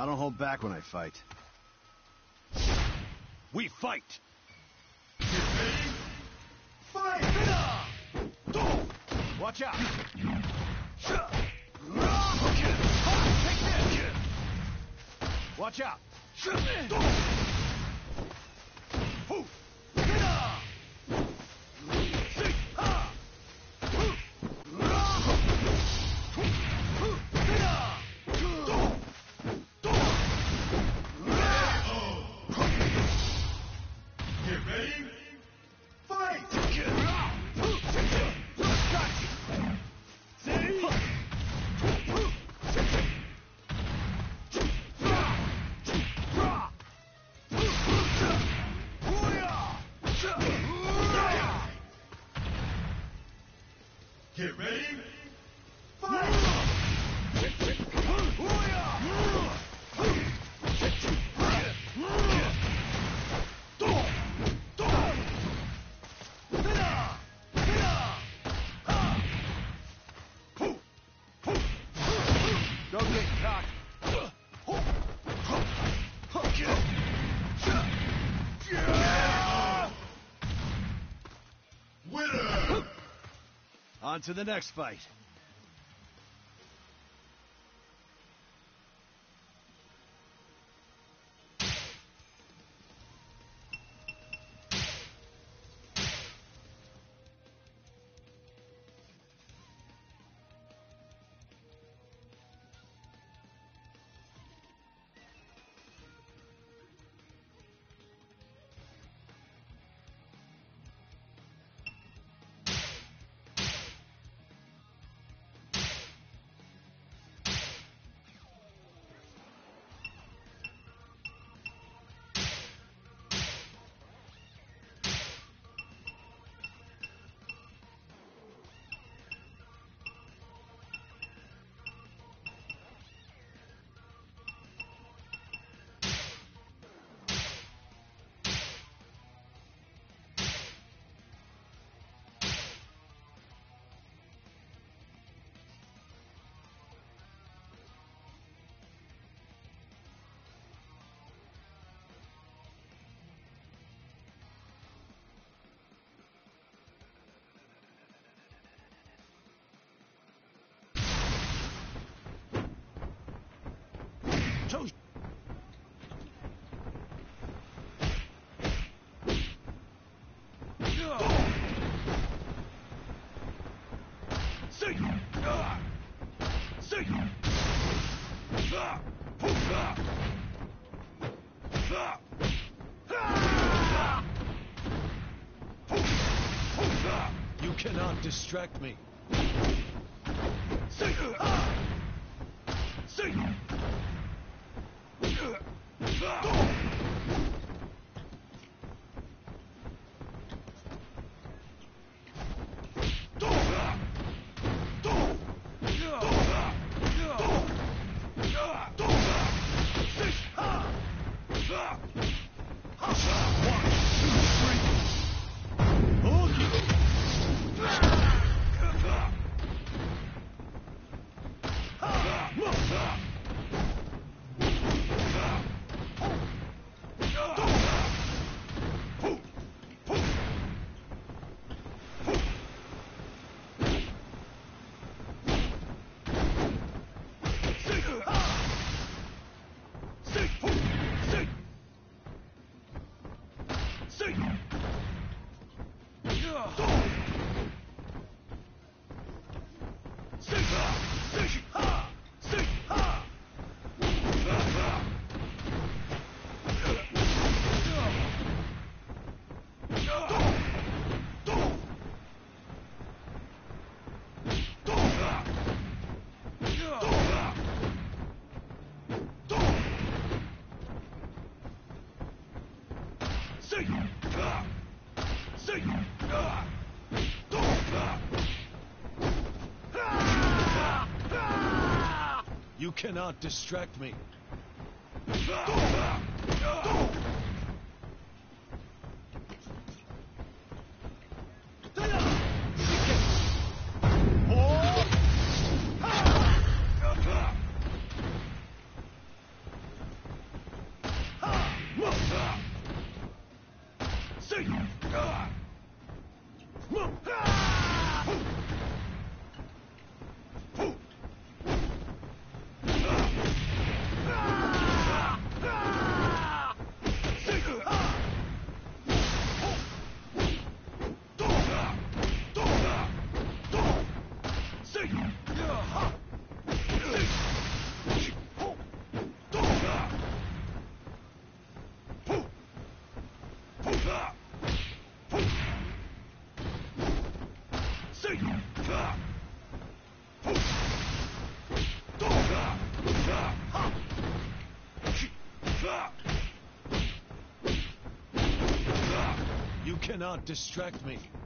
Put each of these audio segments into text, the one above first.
I don't hold back when I fight. We fight! Fight! Watch out! Watch out! On to the next fight. Distract me. not distract me. See! Cannot distract me.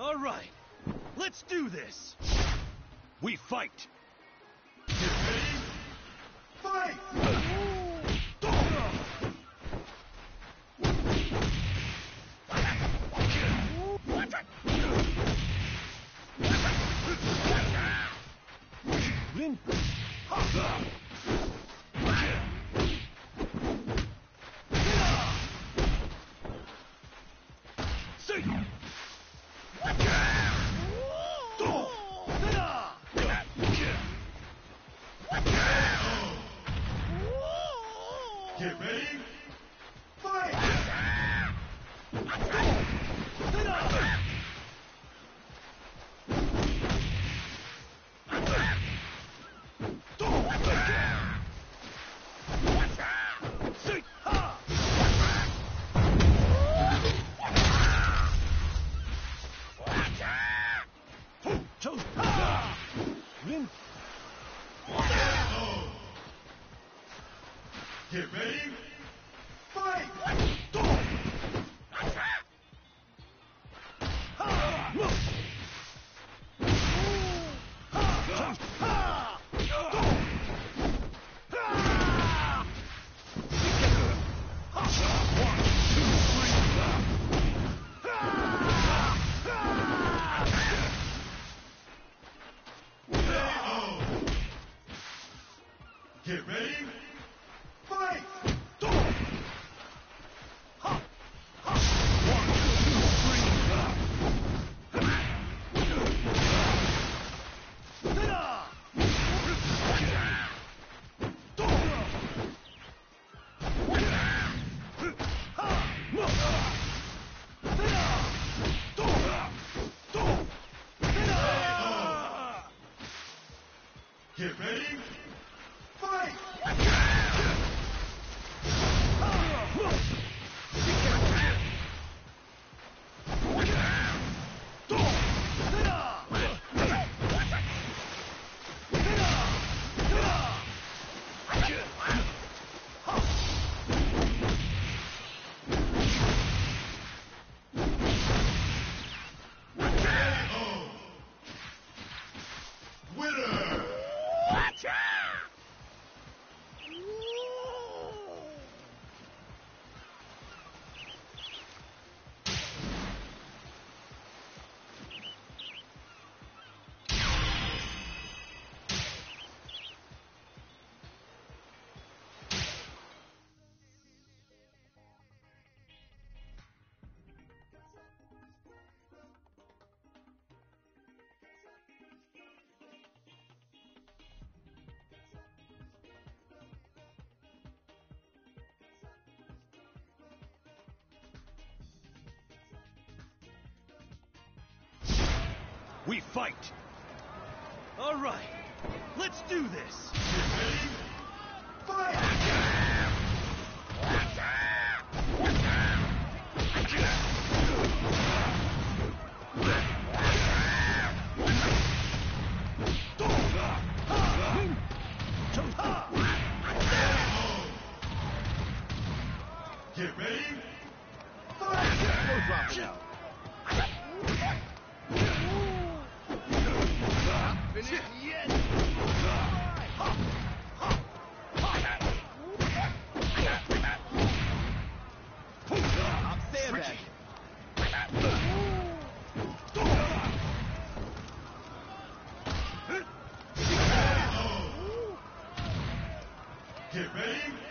All right, let's do this. We fight. Ready. Fight! Get ready, fight! Get ready, fight! We fight. All right, let's do this. Ready. Fight! Ready.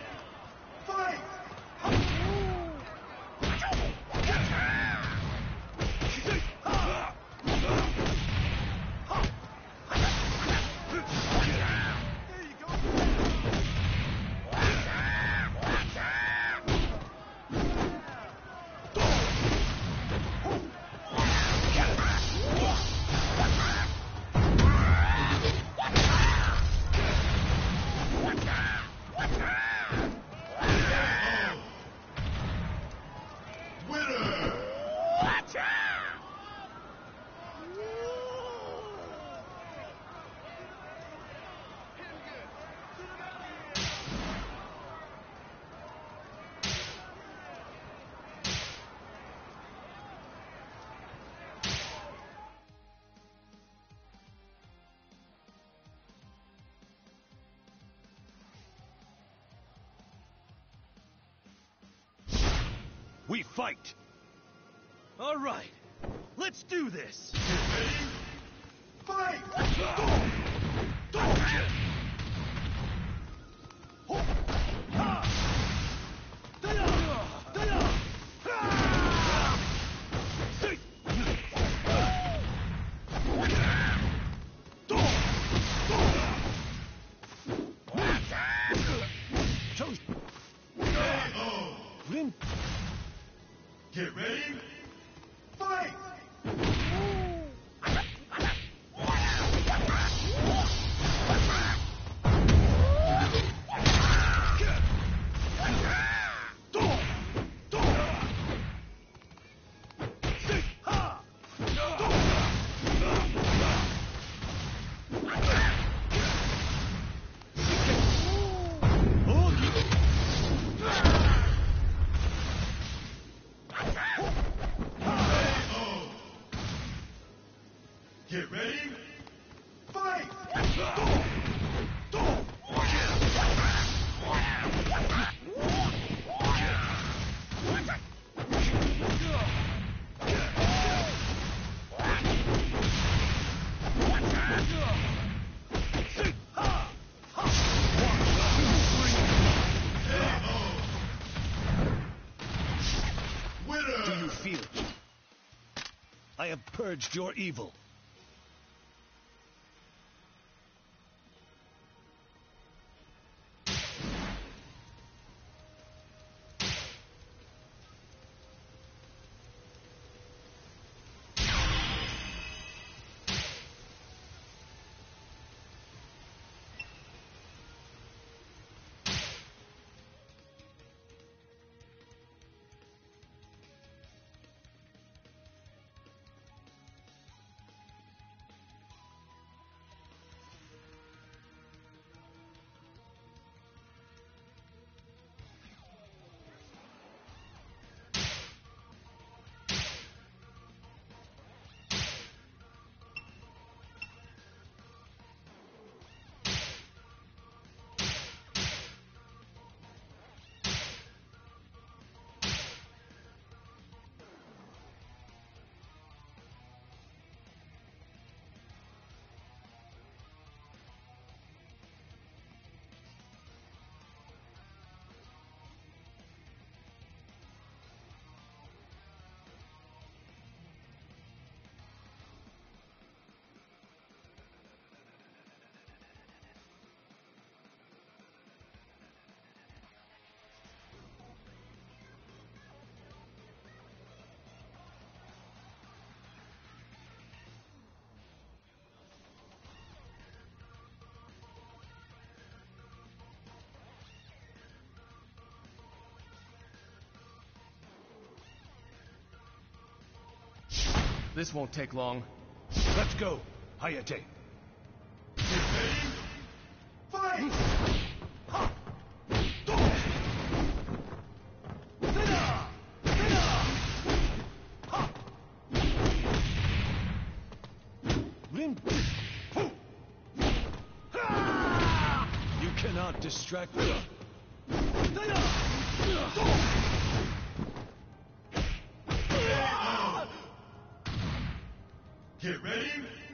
We fight. All right, let's do this. Ready. Fight! Purged your evil. This won't take long. Let's go, Hayate. Fight! You cannot distract me. Get ready.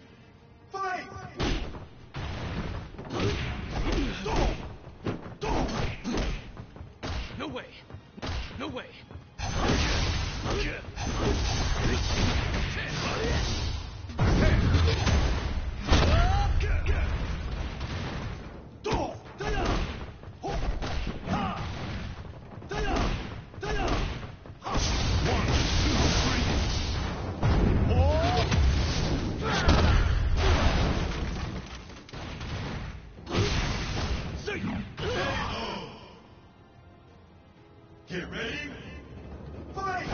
Get ready. Fight!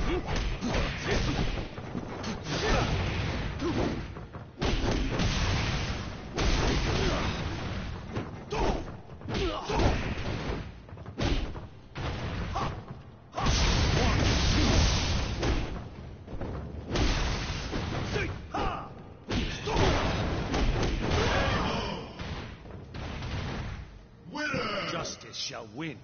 Shall win.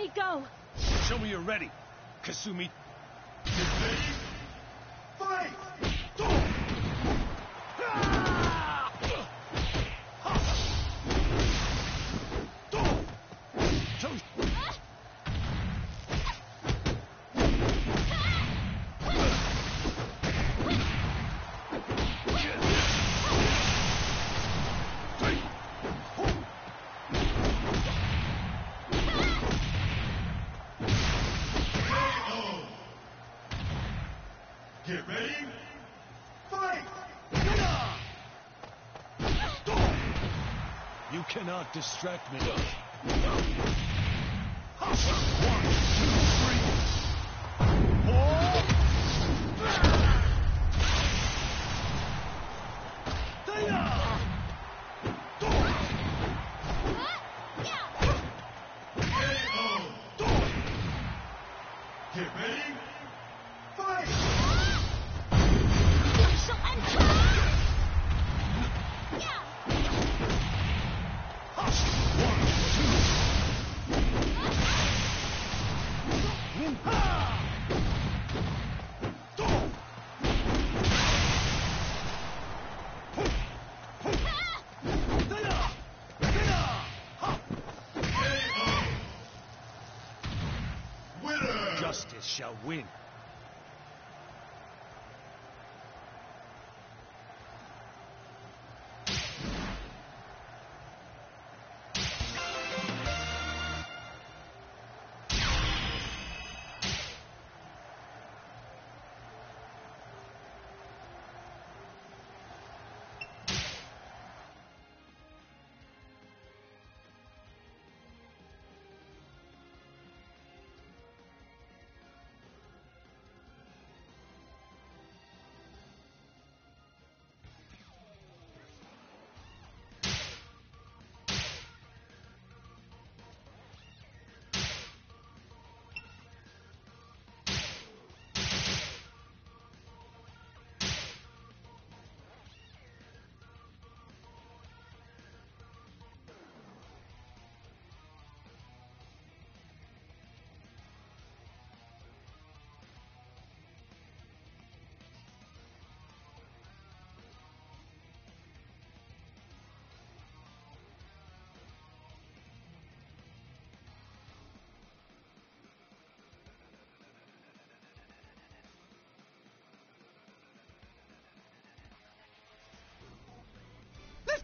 Let me go. Show me you're ready, Kasumi. Cannot distract me. KO! Shall win.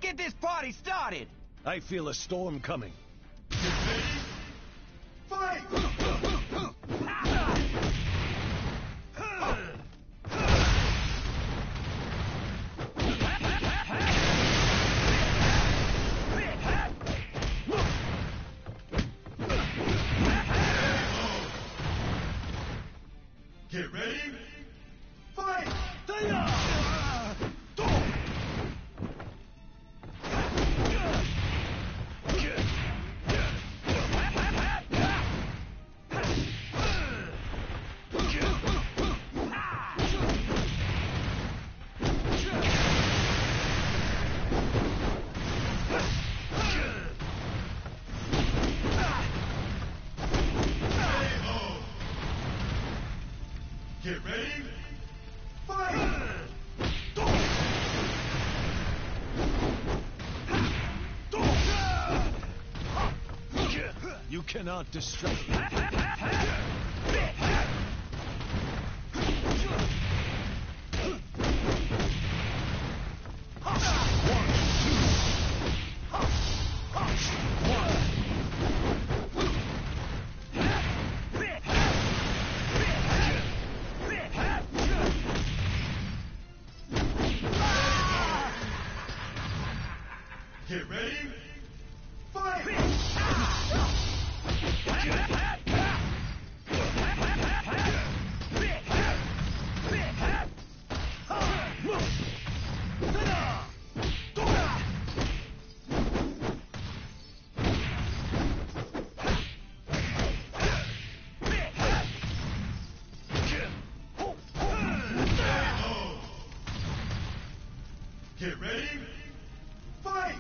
Get this party started. I feel a storm coming. Cannot distract me. Get ready. Fight!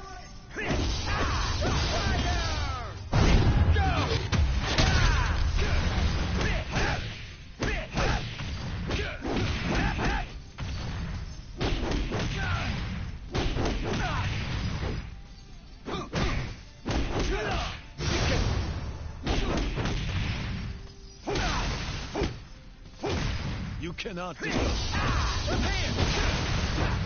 You cannot distract KO.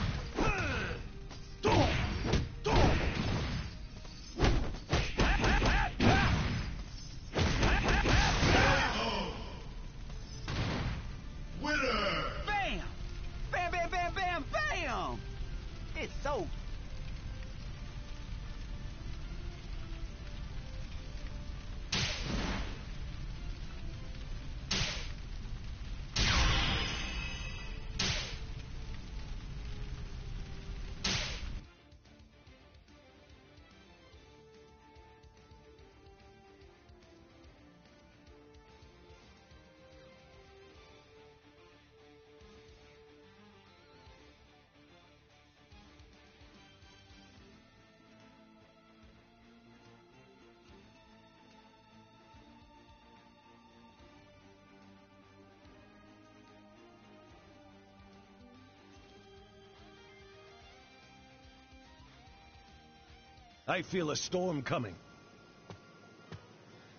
I feel a storm coming.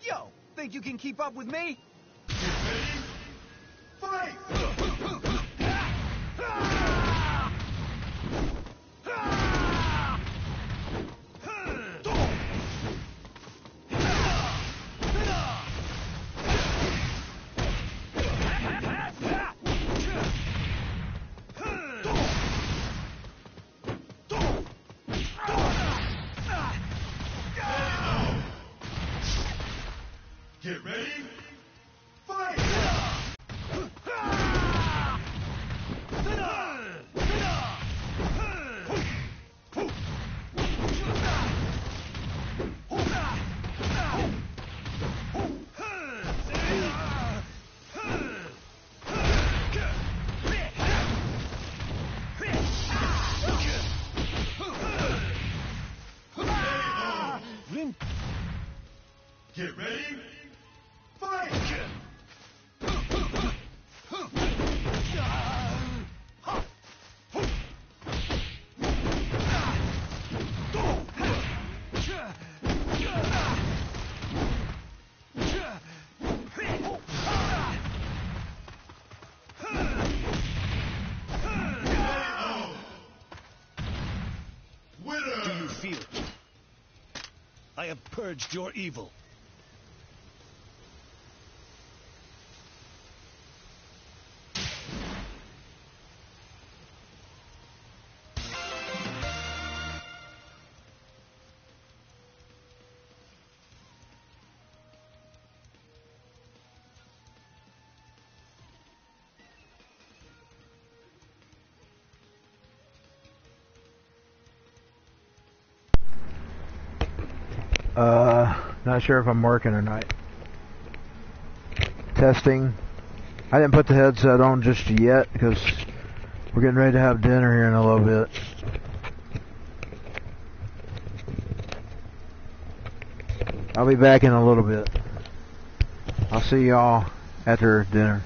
Yo, think you can keep up with me? Get ready. I have purged your evil. Not sure if I'm working or not. Testing. I didn't put the headset on just yet because we're getting ready to have dinner here in a little bit. I'll be back in a little bit. I'll see y'all after dinner.